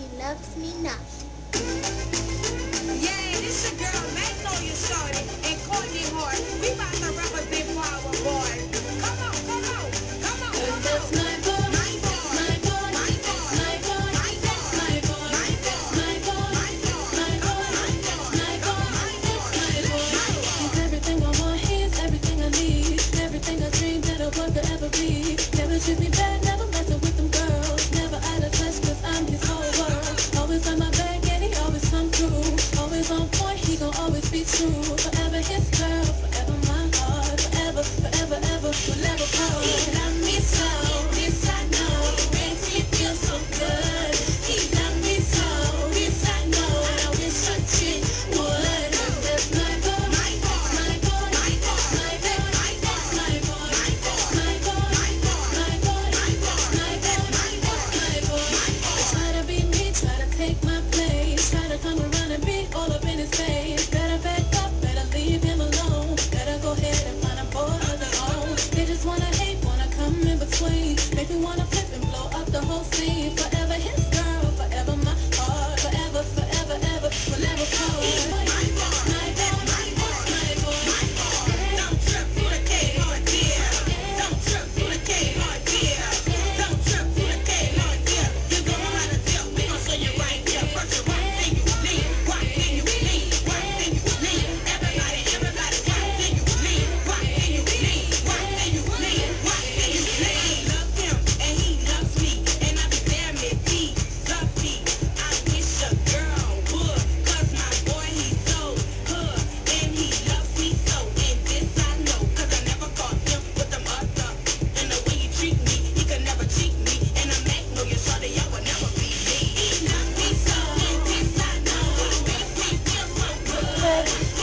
he loves me not. Yeah, this your girl, Magnolia Shorty, and Kourtney Heart. We about to represent for our boy. Come on, come on, come. My boy, my boy, my boy, my boy, my boy, my boy, my boy, my boy, my boy. He's everything I want, he's everything I need, everything I dream that I want to ever be. Never treat me better. Mama.